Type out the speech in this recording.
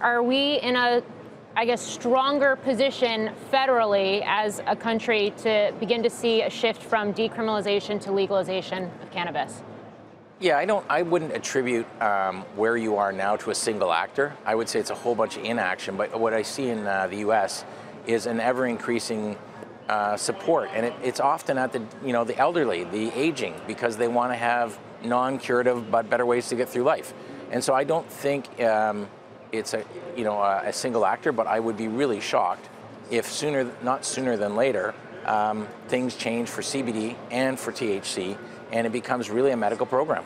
Are we in a, I guess, stronger position federally as a country to begin to see a shift from decriminalization to legalization of cannabis? Yeah, I don't. I wouldn't attribute um, where you are now to a single actor. I would say it's a whole bunch of inaction. But what I see in uh, the U.S. is an ever increasing uh, support, and it, it's often at the you know the elderly, the aging, because they want to have non-curative but better ways to get through life. And so I don't think um, it's a you know a, a, single actor, but I would be really shocked if sooner, not sooner than later, um, things change for CBD and for THC, and it becomes really a medical program.